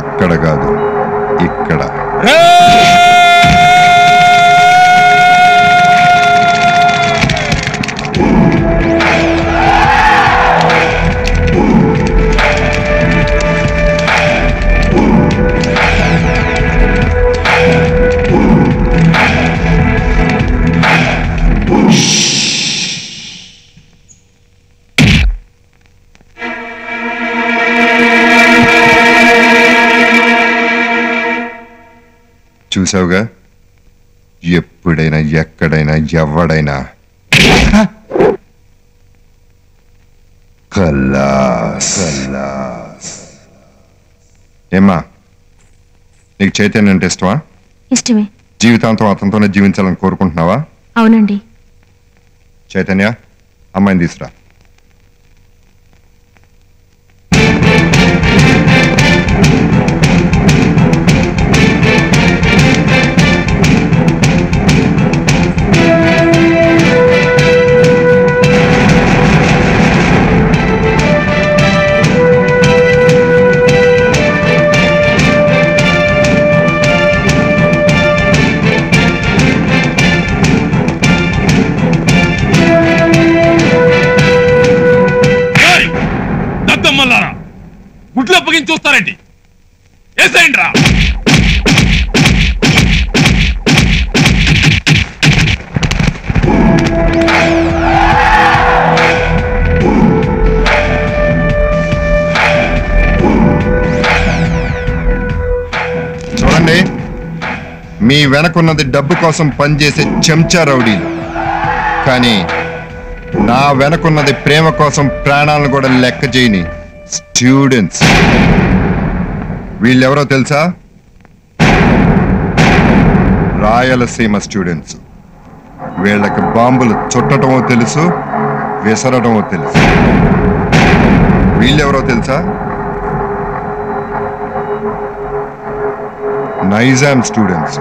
అక్కడ కాదు ఇక్కడ. చూసావుగా ఎప్పుడైనా ఎక్కడైనా ఎవడైనా. కల్లాస్ కల్లాస్. ఏమ్మా నీకు చైతన్యం అంటే ఇష్టమా. ఇష్టమే జీవితాంతం అతనితోనే జీవించాలని కోరుకుంటున్నావా? అవునండి. చైతన్య అమ్మాయిని తీసురా గుడ్లు అప్పగించి చూస్తారండి. వేసేయండి రా. చూడండి మీ వెనకున్నది డబ్బు కోసం పనిచేసే చెంచా రౌడీలు. కానీ నా వెనకున్నది ప్రేమ కోసం ప్రాణాలను కూడా లెక్క చేయని స్టూడెంట్స్. వీళ్ళెవరో తెలుసా? రాయలసీమ స్టూడెంట్స్. వీళ్ళకి బాంబులు చుట్టటమో తెలుసు విసరటమో తెలుసు. వీళ్ళెవరో తెలుసా? నైజాం స్టూడెంట్స్.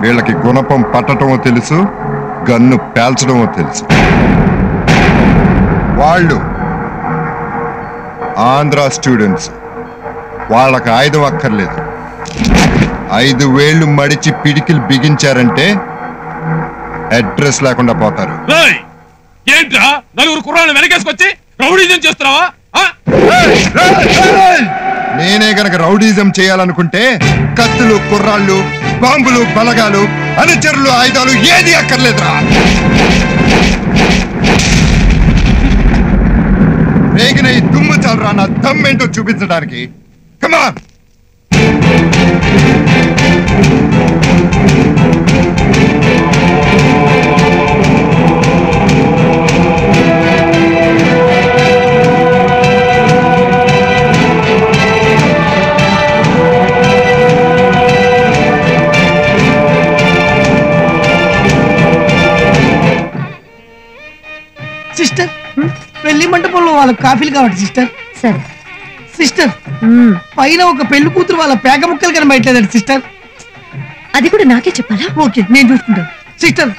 వీళ్ళకి గుణపం పట్టడమో తెలుసు గన్ను పేల్చడమో తెలుసు. వాళ్ళు ఆంధ్ర స్టూడెంట్స్. వాళ్ళకి ఆయుధం అక్కర్లేదు. ఐదు వేళ్ళు మడిచి పిడికిలు బిగించారంటే అడ్రస్ లేకుండా పోతారు! ఏంట్రా? నలుగురు కుర్రాళ్ళు వెనకేసుకొచ్చి రౌడీజం చేస్తున్నావా? నేనే గనక రౌడీజం చేయాలనుకుంటే కత్తులు కుర్రాళ్ళు బాంబులు బలగాలు అనుచరులు ఆయుధాలు ఏది అక్కర్లేదురా. రేగిన ఈ దుమ్ము చాలరా నా దమ్మేంటో చూపించడానికి కమాన్ సిస్టర్ పెళ్ళి మండపంలో వాళ్ళ కాఫీలు కావాలి సిస్టర్. సరే. సిస్టర్ మ్మ్. పైన ఒక పెళ్ళి కూతురు వాళ్ళ పేక ముక్కలు కనబడట్లేదండి సిస్టర్. అది కూడా నాకే చెప్పాలా? ఓకే నేను చూసుకుంటాను. సిస్టర్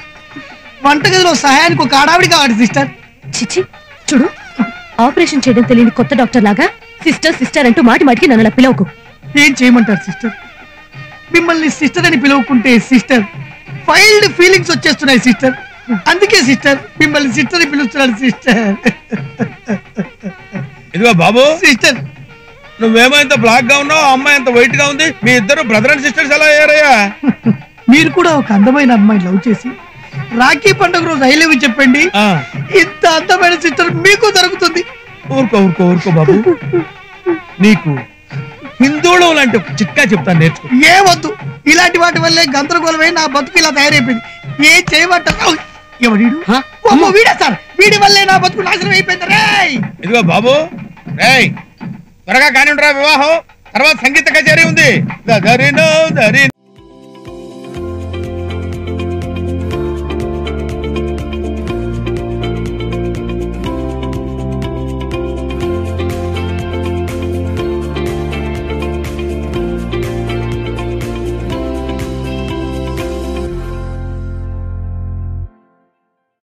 వంటగదిలో సహాయానికి ఒక ఆడావిడి కావాలి సిస్టర్. చిచి చూడు ఆపరేషన్ చేయడం తెలియని కొత్త డాక్టర్ లాగా సిస్టర్ సిస్టర్ అంటూ మాటి మాటికి నన్ను అలా పిలవకు. ఏం చేయమంటారు సిస్టర్? మిమ్మల్ని సిస్టర్ అని పిలువకుంటే సిస్టర్ ఫైల్డ్ ఫీలింగ్స్ వచ్చేస్తున్నాయి సిస్టర్. అందుకే సిస్టర్ మిమ్మల్ని సిస్టర్ పిలుస్తున్నాడు సిస్టర్. ఇదిగో బాబు. సిస్టర్. నువ్వేమో ఇంత బ్లాక్గా ఉన్నావు అమ్మాయి ఎంత వైట్గా ఉంది మీ ఇద్దరు బ్రదర్ అండ్ సిస్టర్స్ ఎలా అయ్యారయ్యా? మీరు కూడా ఒక అందమైన అమ్మాయి లవ్ చేసి రాఖీ పండుగ రోజు ఐ లవ్ యూ చెప్పండి. ఇంత అందమైన సిస్టర్ మీకు దొరుకుతుంది. ఊరుకో ఊరుకో ఊరుకో బాబు. నీకు హిందువులు లాంటి ఒక చిట్కా చెప్తాను నేర్చుకో. ఏ వద్దు. ఇలాంటి వాటి వల్లే గందరగోళమై నా బతుకు ఇలా తయారైపోయింది. ఏం చేయమంటారు? ఎవడీడు హ? అమ్మో వీడే సార్? వీడి వల్లే నా బతుకు నాశనం అయిపోయింది. రేయ్! ఇదిగో బాబు. రేయ్ త్వరగా కానివ్వండిరా వివాహం. తర్వాత సంగీత కచేరీ ఉంది. దరినో దరి